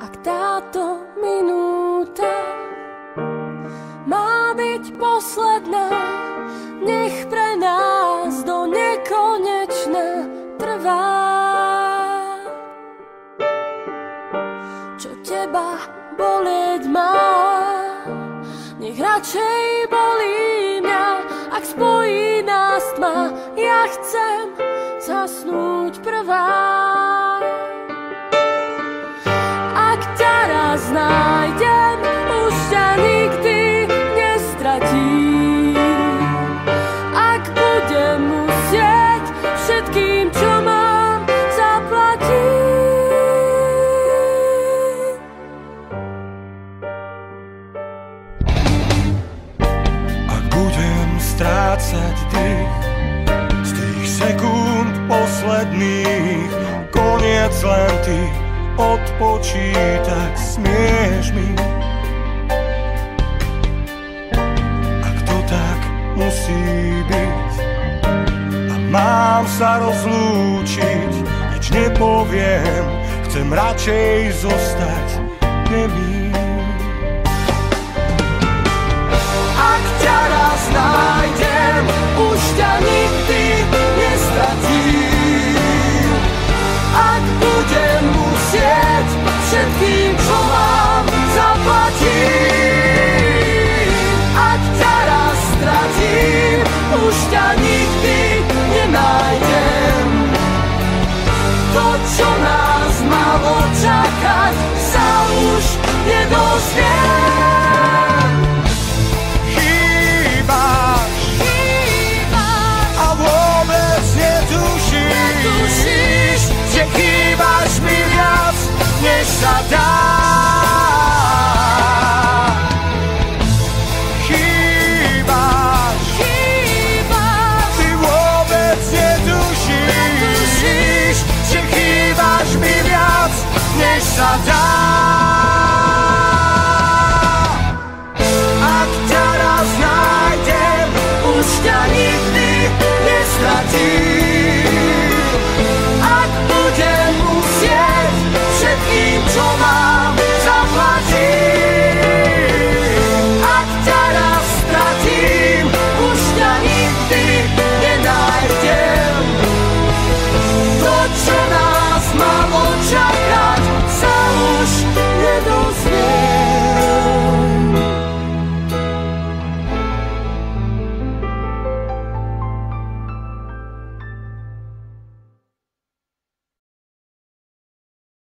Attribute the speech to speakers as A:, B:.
A: Ak táto minúta má byť posledná, nech pre nás do nekonečna trvá. Čo teba bolieť má, nech radšej bolí mňa, ak spojí nás tma, ja chcem zasnúť prvá. Ak ťa raz nájdem, už ťa nikdy nestratím. Ak budem musieť všetkým, čo mám, zaplatiť.
B: Ak budem strácať dých posledných, koniec len ty odpočítať smieš mi. Ak to tak musí byť? A mám sa rozlúčiť, nič nepoviem, chcem radšej zostať
A: všetkým, čo mám, zaplatiť. Ak ťa raz stratím, už ťa nikdy nenájdem. To, čo nás malo čakať, sa už nedozviem.
B: sa
A: dá.
B: Ty vôbec netušíš,
A: netušíš
B: že mi viac, než sa dá.
A: Ak
B: ťa raz nájdem, už ťa nikdy nestratím.